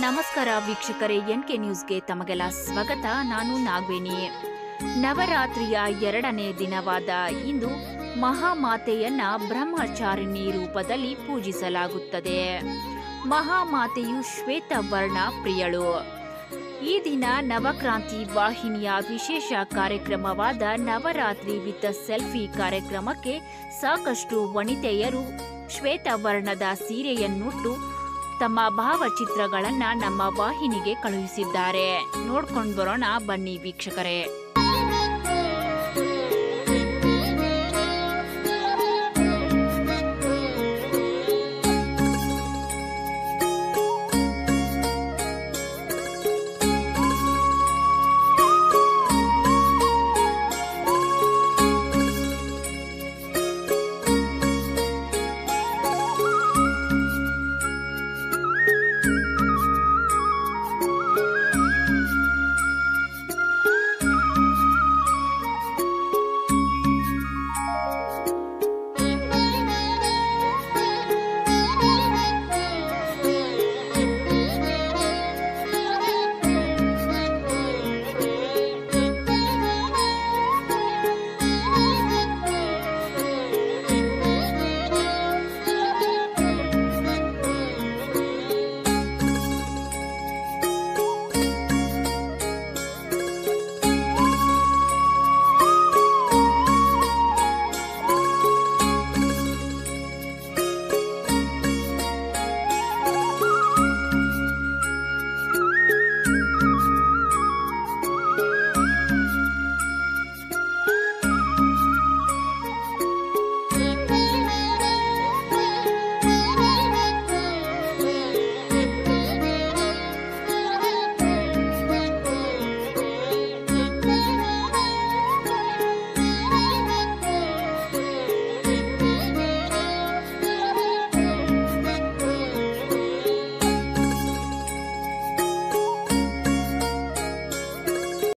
ನಮಸ್ಕಾರ ವೀಕ್ಷಕರೇ N K ನ್ಯೂಸ್ಗೆ ತಮಗೆಲ್ಲ ಸ್ವಾಗತ. ನಾನು ನಾಗವೇಣಿ. ನವರಾತ್ರಿಯ ಎರಡನೇ ದಿನವಾದ ಇಂದು ಮಹಾಮಾತೆಯನ್ನ ಬ್ರಹ್ಮಚಾರಿಣಿ ರೂಪದಲ್ಲಿ ಪೂಜಿಸಲಾಗುತ್ತದೆ. ಮಹಾಮಾತೆಯು ಶ್ವೇತವರ್ಣ ಪ್ರಿಯಳು. ಈ ದಿನ ನವಕ್ರಾಂತಿ ವಾಹಿನಿಯ ವಿಶೇಷ ಕಾರ್ಯಕ್ರಮವಾದ ನವರಾತ್ರಿ ವಿತ್ ಸೆಲ್ಫಿ ಕಾರ್ಯಕ್ರಮಕ್ಕೆ ಸಾಕಷ್ಟು ವನಿತೆಯರು ಶ್ವೇತವರ್ಣದ ಸೀರೆಯನ್ನುಟ್ಟು ತಮ್ಮ ಭಾವಚಿತ್ರಗಳನ್ನ ನಮ್ಮ ವಾಹಿನಿಗೆ ಕಳುಹಿಸಿದ್ದಾರೆ. ನೋಡ್ಕೊಂಡು ಬರೋಣ ಬನ್ನಿ ವೀಕ್ಷಕರೇ.